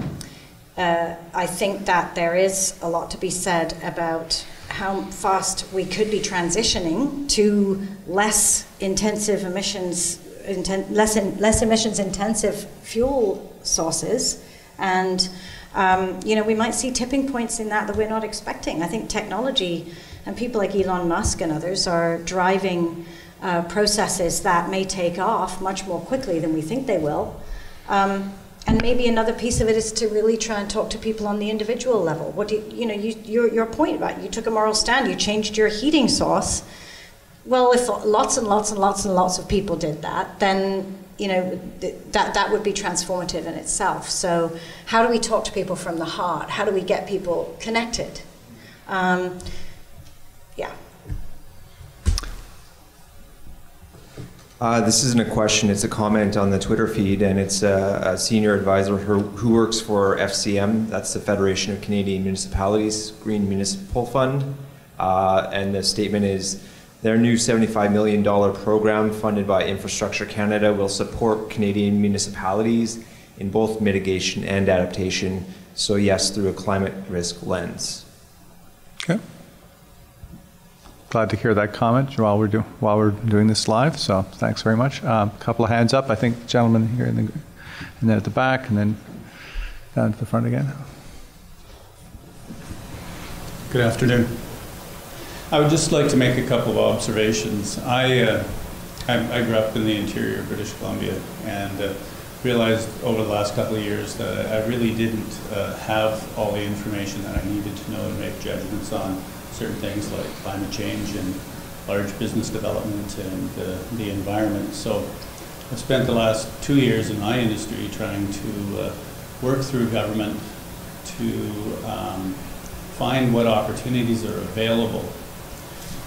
uh, I think that there is a lot to be said about how fast we could be transitioning to less intensive emissions, inten- less, in, less emissions intensive fuel sources. And, um, you know, we might see tipping points in that that we're not expecting. I think technology and people like Elon Musk and others are driving uh, processes that may take off much more quickly than we think they will. Um, and maybe another piece of it is to really try and talk to people on the individual level. What do you, you know, you, your, your point about you took a moral stand, you changed your heating source. Well, if lots and lots and lots and lots of people did that, then you know that that would be transformative in itself. So, how do we talk to people from the heart? How do we get people connected? Um, yeah. Uh, this isn't a question, it's a comment on the Twitter feed, and it's a, a senior advisor who, who works for FCM, that's the Federation of Canadian Municipalities Green Municipal Fund. Uh, and the statement is their new $75 million program funded by Infrastructure Canada will support Canadian municipalities in both mitigation and adaptation. So, yes, through a climate risk lens. Okay. glad to hear that comment while we're, do, while we're doing this live, so thanks very much. A couple of hands up, I think gentlemen here, and then, and then at the back, and then down to the front again. Good afternoon. I would just like to make a couple of observations. I, uh, I, I grew up in the interior of British Columbia and uh, realized over the last couple of years that I really didn't uh, have all the information that I needed to know to make judgments on certain things like climate change and large business development and uh, the environment. So I've spent the last two years in my industry trying to uh, work through government to um, find what opportunities are available.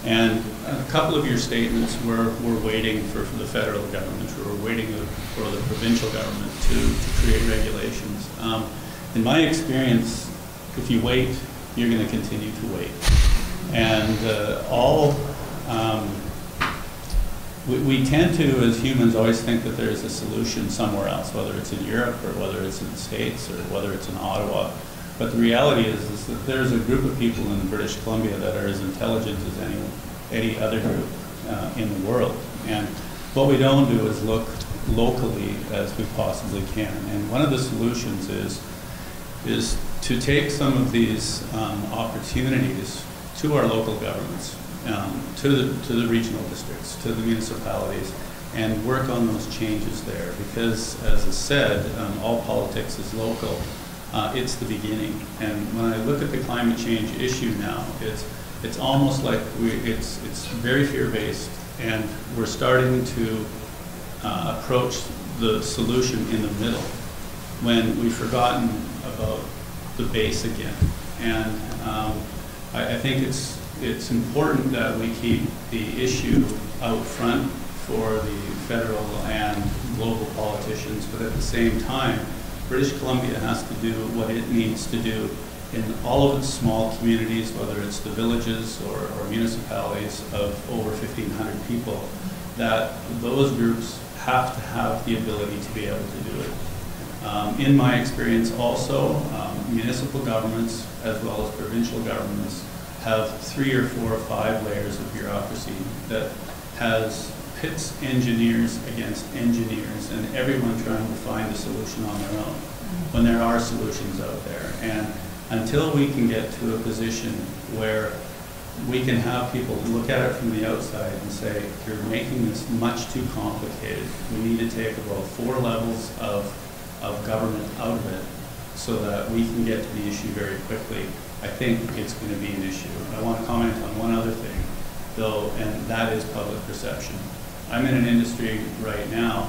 And a couple of your statements were, we're waiting for, for the federal government, or we're waiting for the provincial government to, to create regulations. Um, in my experience, if you wait, you're going to continue to wait. And uh, all, um, we, we tend to, as humans, always think that there's a solution somewhere else, whether it's in Europe or whether it's in the States or whether it's in Ottawa. But the reality is, is that there's a group of people in British Columbia that are as intelligent as any, any other group uh, in the world. And what we don't do is look locally as we possibly can. And one of the solutions is, is to take some of these um, opportunities to our local governments, um, to, the, to the regional districts, to the municipalities, and work on those changes there. Because, as I said, um, all politics is local uh, it's the beginning. And when I look at the climate change issue now, it's it's almost like we, it's it's very fear-based, and we're starting to uh, approach the solution in the middle when we've forgotten about the base again. And um, I, I think it's it's important that we keep the issue out front for the federal and global politicians, but at the same time, British Columbia has to do what it needs to do in all of its small communities, whether it's the villages or, or municipalities of over 1,500 people, that those groups have to have the ability to be able to do it. Um, in my experience also, um, municipal governments as well as provincial governments have three or four or five layers of bureaucracy that has pits engineers against engineers and everyone trying to find a solution on their own when there are solutions out there. And until we can get to a position where we can have people look at it from the outside and say, you're making this much too complicated. We need to take about four levels of, of government out of it so that we can get to the issue very quickly. I think it's going to be an issue. I want to comment on one other thing, though, and that is public perception. I'm in an industry right now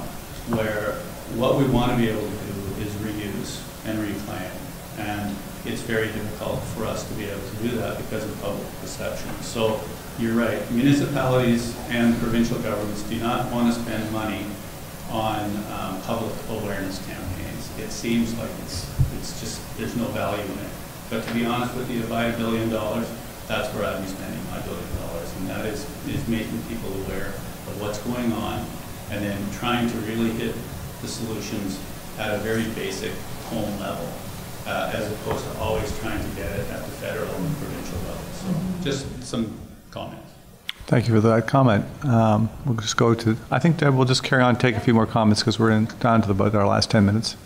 where what we want to be able to do is reuse and reclaim. And it's very difficult for us to be able to do that because of public perception. So you're right, municipalities and provincial governments do not want to spend money on um, public awareness campaigns. It seems like it's, it's just, there's no value in it. But to be honest with you, if I had a billion dollars, that's where I'd be spending my billion dollars. And that is, is making people aware of what's going on, and then trying to really hit the solutions at a very basic home level, uh, as opposed to always trying to get it at the federal and provincial level. So just some comments. Thank you for that comment. Um, we'll just go to, I think Deb, we'll just carry on, and take a few more comments because we're in, down to about our last 10 minutes.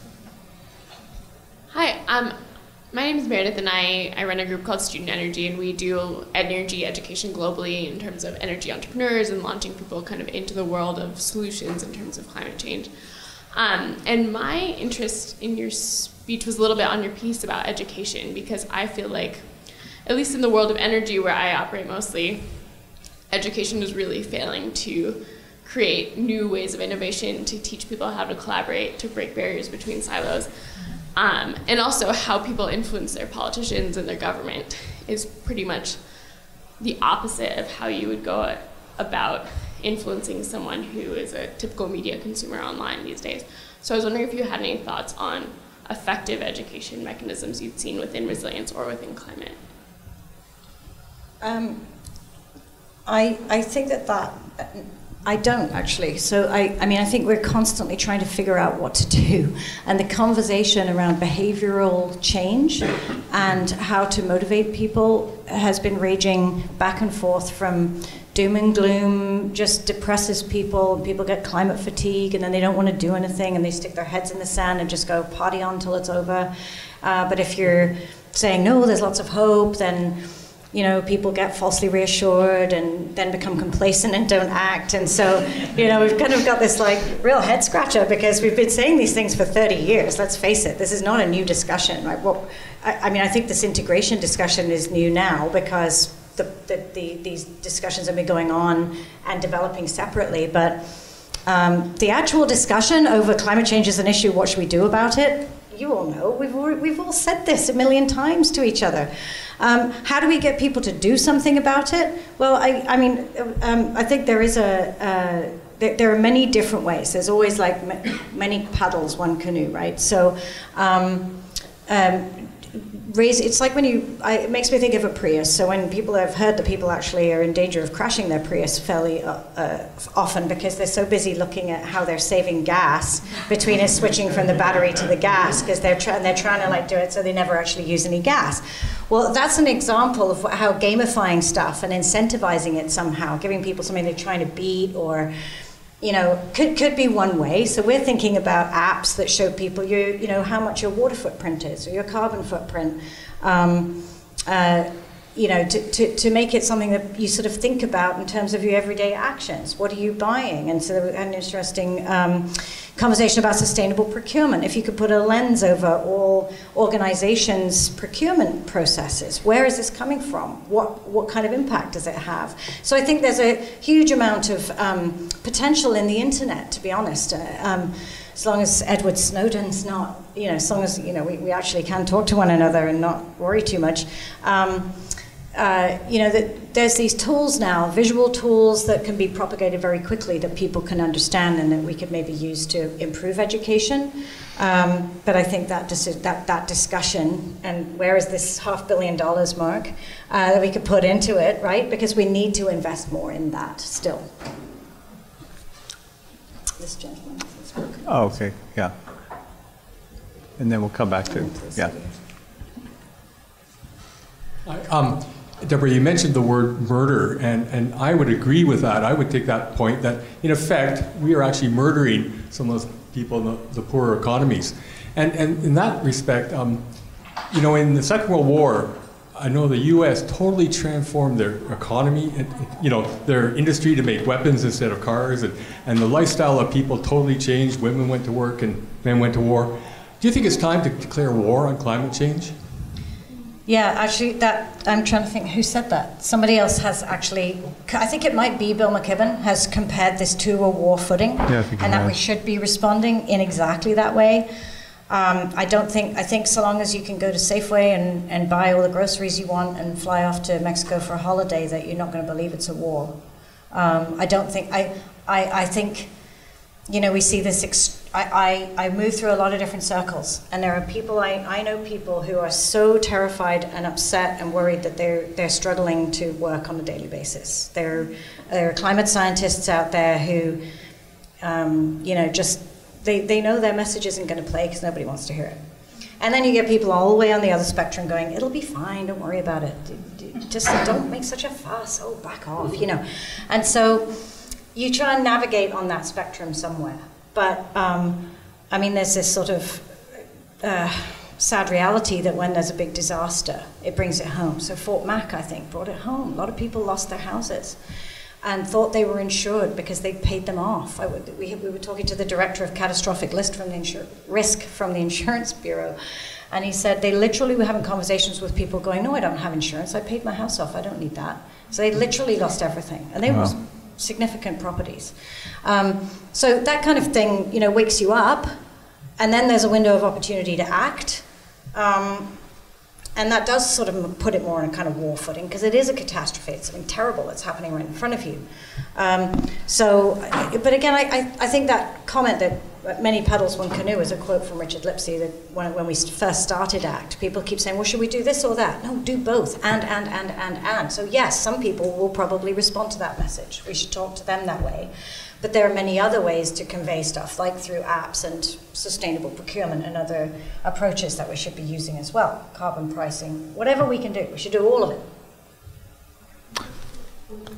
Hi, um, my name is Meredith, and I, I run a group called Student Energy, and we do energy education globally in terms of energy entrepreneurs and launching people kind of into the world of solutions in terms of climate change. Um, and my interest in your speech was a little bit on your piece about education, because I feel like, at least in the world of energy where I operate mostly, education is really failing to create new ways of innovation, to teach people how to collaborate, to break barriers between silos. Um, and also how people influence their politicians and their government is pretty much the opposite of how you would go about influencing someone who is a typical media consumer online these days. So I was wondering if you had any thoughts on effective education mechanisms you've seen within resilience or within climate. Um, I, I think that that I don't actually. So I, I mean, I think we're constantly trying to figure out what to do, and the conversation around behavioral change and how to motivate people has been raging back and forth from doom and gloom just depresses people. People get climate fatigue, and then they don't want to do anything, and they stick their heads in the sand and just go party on till it's over. Uh, but if you're saying no, there's lots of hope, then you know, people get falsely reassured and then become complacent and don't act. And so, you know, we've kind of got this like real head scratcher because we've been saying these things for 30 years. Let's face it, this is not a new discussion. Right? Well, I, I mean, I think this integration discussion is new now because the, the, the, these discussions have been going on and developing separately. But um, the actual discussion over climate change is an issue. What should we do about it? You all know. We've we've all said this a million times to each other. Um, how do we get people to do something about it? Well, I, I mean, um, I think there is a, uh, there, there, are many different ways. There's always like many paddles, one canoe, right? So, um, um raise it's like when you I, it makes me think of a prius so when people have heard that people actually are in danger of crashing their prius fairly uh, uh, often because they're so busy looking at how they're saving gas between it switching from the battery to the gas because they're, trying they're trying to like do it so they never actually use any gas well that's an example of how gamifying stuff and incentivizing it somehow giving people something they're trying to beat or you know, could, could be one way. So we're thinking about apps that show people you, you know, how much your water footprint is or your carbon footprint. Um, uh, you know, to, to, to make it something that you sort of think about in terms of your everyday actions. What are you buying? And so there was an interesting um, conversation about sustainable procurement. If you could put a lens over all organizations' procurement processes, where is this coming from? What, what kind of impact does it have? So I think there's a huge amount of um, potential in the internet, to be honest. Uh, um, as long as Edward Snowden's not, you know, as long as, you know, we, we actually can talk to one another and not worry too much. Um, uh, you know, that there's these tools now, visual tools that can be propagated very quickly that people can understand and that we could maybe use to improve education. Um, but I think that, dis- that that discussion and where is this half billion dollars mark uh, that we could put into it, right? Because we need to invest more in that still. This gentleman has spoken. Oh, okay, yeah. And then we'll come back to, yeah. Um, Deborah, you mentioned the word murder, and, and I would agree with that. I would take that point that, in effect, we are actually murdering some of those people in the, the poorer economies. And, and in that respect, um, you know, in the Second World War, I know the U.S. totally transformed their economy, and, you know, their industry to make weapons instead of cars, and, and the lifestyle of people totally changed. Women went to work and men went to war. Do you think it's time to declare war on climate change? Yeah, actually, that I'm trying to think who said that. Somebody else has actually. I think it might be Bill McKibben has compared this to a war footing, yeah, and that we should be responding in exactly that way. Um, I don't think. I think so long as you can go to Safeway and, and buy all the groceries you want and fly off to Mexico for a holiday, that you're not going to believe it's a war. Um, I don't think. I, I I think. You know, we see this. Ex- I, I, I move through a lot of different circles, and there are people, I, I know people who are so terrified and upset and worried that they're, they're struggling to work on a daily basis. There, there are climate scientists out there who, um, you know, just, they, they know their message isn't going to play because nobody wants to hear it. And then you get people all the way on the other spectrum going, it'll be fine, don't worry about it. Just don't make such a fuss, oh, back off, you know. And so you try and navigate on that spectrum somewhere. But um, I mean, there's this sort of uh, sad reality that when there's a big disaster, it brings it home. So Fort Mac, I think, brought it home. A lot of people lost their houses and thought they were insured because they paid them off. Would, we, we, were talking to the director of catastrophic list from the insur- risk from the insurance bureau, and he said they literally were having conversations with people going, "No, I don't have insurance. I paid my house off. I don't need that." So they literally lost everything, and they wow. were significant properties. Um, so that kind of thing, you know, wakes you up, and then there's a window of opportunity to act. Um, And that does sort of put it more on a kind of war footing because it is a catastrophe. It's something terrible that's happening right in front of you. Um, so, but again, I, I, think that comment that many paddles one canoe is a quote from Richard Lipsey that when, when we first started ACT, people keep saying, well, should we do this or that? No, do both, and, and, and, and, and. So yes, some people will probably respond to that message. We should talk to them that way. But there are many other ways to convey stuff, like through apps and sustainable procurement and other approaches that we should be using as well. Carbon pricing, whatever we can do, we should do all of it.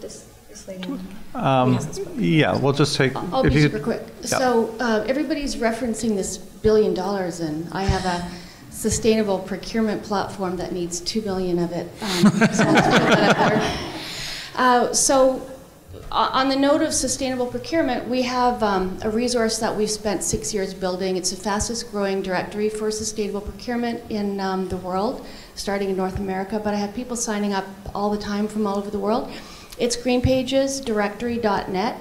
This, this lady. Um, yeah, we'll just take. I'll if be you super could- quick. yeah. So uh, everybody's referencing this billion dollars, and I have a sustainable procurement platform that needs two billion of it. Um, so I'll just put that out there. Uh, so, o- on the note of sustainable procurement, we have um, a resource that we've spent six years building. It's the fastest growing directory for sustainable procurement in um, the world, starting in North America. But I have people signing up all the time from all over the world. It's greenpagesdirectory.net,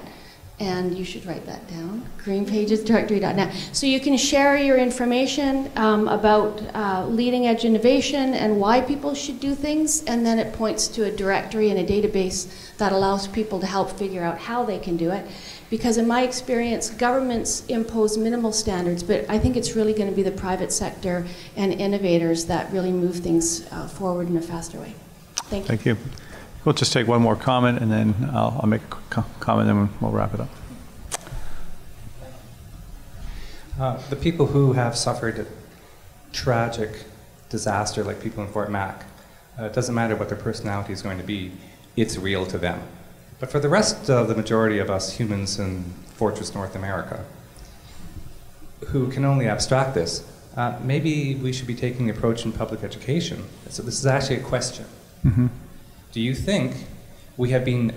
and you should write that down greenpagesdirectory.net. So you can share your information um, about uh, leading edge innovation and why people should do things, and then it points to a directory and a database that allows people to help figure out how they can do it. Because in my experience, governments impose minimal standards, but I think it's really going to be the private sector and innovators that really move things uh, forward in a faster way. Thank you. Thank you. We'll just take one more comment, and then I'll, I'll make a comment, and then we'll wrap it up. Uh, the people who have suffered a tragic disaster, like people in Fort Mac, uh, it doesn't matter what their personality is going to be, it's real to them. But for the rest of the majority of us humans in Fortress North America, who can only abstract this, uh, maybe we should be taking the approach in public education. So this is actually a question. Mhm. Do you think we have been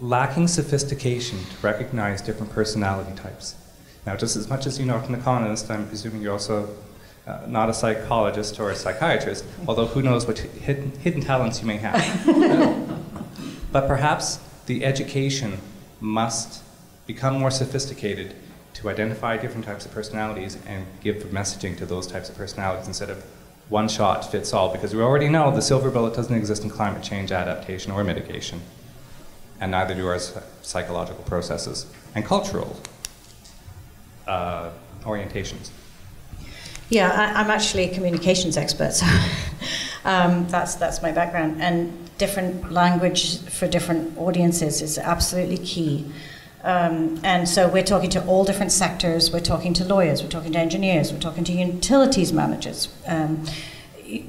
lacking sophistication to recognize different personality types? Now, just as much as you're not an economist, I'm presuming you're also uh, not a psychologist or a psychiatrist, although who knows what hidden, hidden talents you may have. but perhaps the education must become more sophisticated to identify different types of personalities and give messaging to those types of personalities instead of one shot fits all, because we already know the silver bullet doesn't exist in climate change adaptation or mitigation, and neither do our psychological processes and cultural uh, orientations. Yeah, I, I'm actually a communications expert, so um, that's that's my background. And different language for different audiences is absolutely key. Um, and so we're talking to all different sectors. We're talking to lawyers. We're talking to engineers. We're talking to utilities managers. Um,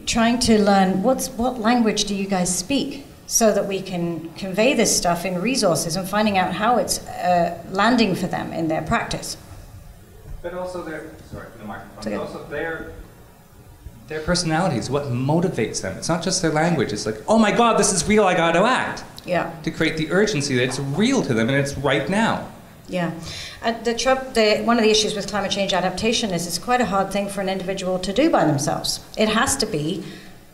trying to learn what's what language do you guys speak, so that we can convey this stuff in resources and finding out how it's uh, landing for them in their practice. But also their sorry, the microphone. But also their their personalities, what motivates them. It's not just their language. It's like, oh my God, this is real. I got to act. Yeah. To create the urgency that it's real to them and it's right now. Yeah, and the, the one of the issues with climate change adaptation is it's quite a hard thing for an individual to do by themselves. It has to be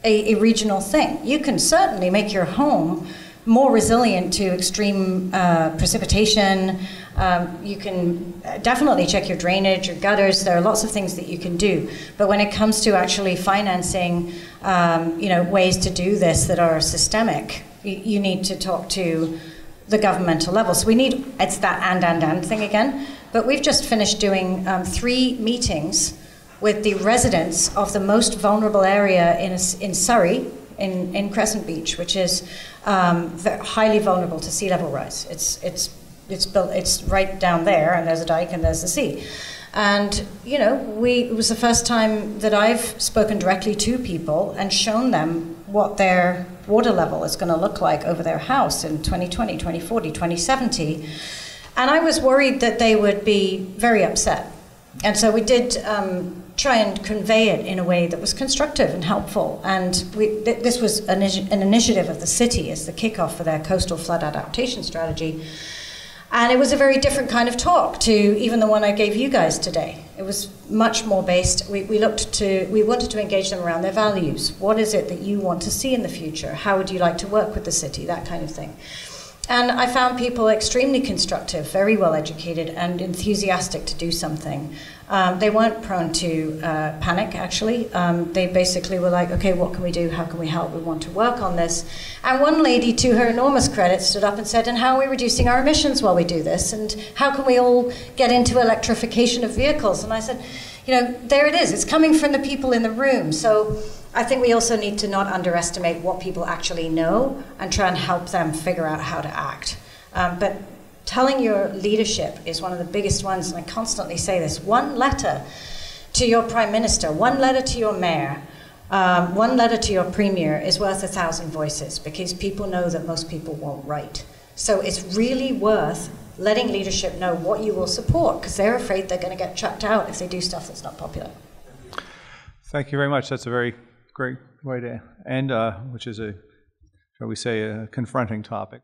a, a regional thing. You can certainly make your home more resilient to extreme uh, precipitation. Um, you can uh, definitely check your drainage, your gutters. There are lots of things that you can do. But when it comes to actually financing, um, you know, ways to do this that are systemic, you, need to talk to the governmental level. So we need, it's that and, and, and thing again. But we've just finished doing um, three meetings with the residents of the most vulnerable area in, in Surrey, in, in Crescent Beach, which is um, highly vulnerable to sea level rise. It's, it's, it's, built, it's right down there, and there's a dike and there's the sea. And, you know, we, it was the first time that I've spoken directly to people and shown them what their water level is going to look like over their house in 2020, 2040, 2070. And I was worried that they would be very upset. And so we did um, try and convey it in a way that was constructive and helpful. And we, th- this was an, an initiative of the city as the kickoff for their coastal flood adaptation strategy. And it was a very different kind of talk to even the one I gave you guys today. It was much more based. We, we looked to, we wanted to engage them around their values. What is it that you want to see in the future? How would you like to work with the city? That kind of thing. And I found people extremely constructive, very well educated, and enthusiastic to do something. Um, they weren't prone to uh, panic, actually. Um, they basically were like, okay, what can we do? How can we help? We want to work on this. And one lady, to her enormous credit, stood up and said, and how are we reducing our emissions while we do this? And how can we all get into electrification of vehicles? And I said, you know, there it is. It's coming from the people in the room. So I think we also need to not underestimate what people actually know and try and help them figure out how to act. Um, but telling your leadership is one of the biggest ones, and I constantly say this one letter to your prime minister, one letter to your mayor, um, one letter to your premier is worth a thousand voices because people know that most people won't write. So it's really worth letting leadership know what you will support because they're afraid they're going to get chucked out if they do stuff that's not popular. Thank you very much. That's a very great way to end, uh, which is a, shall we say, a confronting topic.